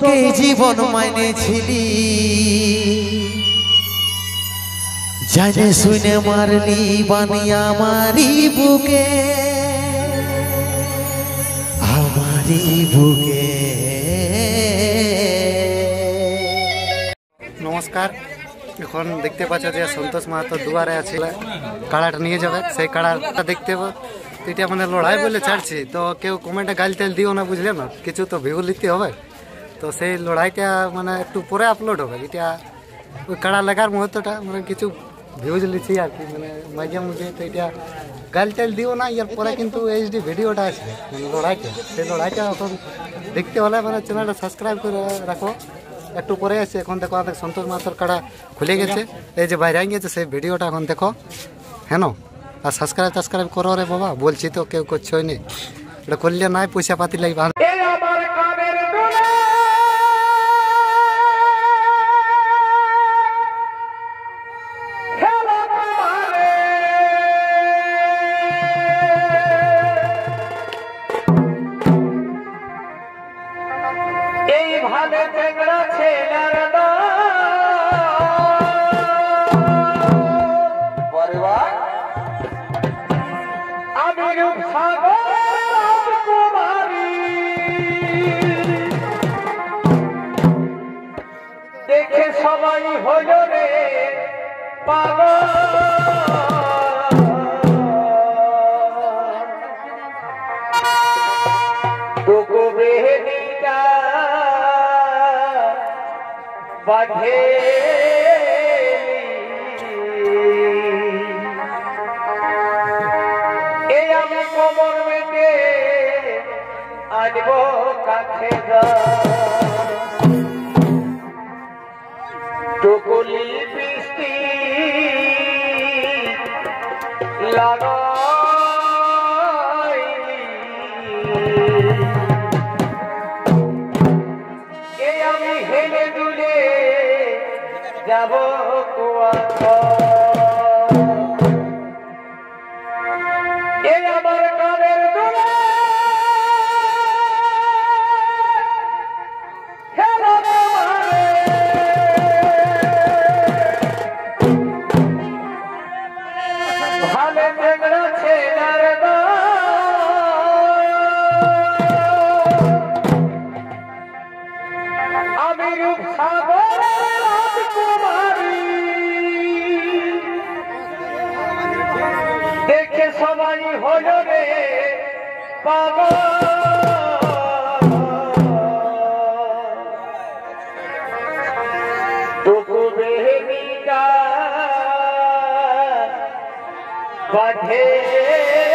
তোকে জীবন মাইনেছিলি জানে শুনে মারলি বানিয়া মারি বুকে। আমারি বুকে। নমস্কার। এখন দেখতে পাচ্ছ যে সন্তোষ মাহাতো দুয়ারে আছে। কাড়াটা নিয়ে যাবে সেই কাড়াটা দেখতে পাবো তো এটা মানে লড়াই বলে ছাড়ছি। তো কেউ কমেন্টে গাল তেল দিও না বুঝলে না? কিছু তো ভিউ লিখতে হবে। তো সেই লড়াইটা মানে একটু পরে আপলোড হবে এটা ওই কাড়া লাগার মুহূর্তটা মানে কিছু ভিউজ লিছি আর কি মানে মাঝে মাঝে তো এটা গাল তেল দিও না, ইয়ার পরে কিন্তু এইচডি ভিডিওটা আছে মানে লড়াইটা। সেই লড়াইটা এখন দেখতে হলে মানে চ্যানেলটা সাবস্ক্রাইব করে রাখো। একটু পরে আছে, এখন দেখো আমাদের সন্তোষ মাতার কাড়া খুলে গেছে, এই যে বাইরে গেছে, সেই ভিডিওটা এখন দেখো হ্যাঁ আর সাবস্ক্রাইব টাবস্ক্রাইব করো রে বাবা, বলছি তো কেউ করছোই নি। এটা করলে নাই পয়সা পাতি লাগবে দেখে সবাই হইল রে পাগল। এই আমি কবর মেটে আনব কাছে টুকুলি যাব এই আমার पग पघे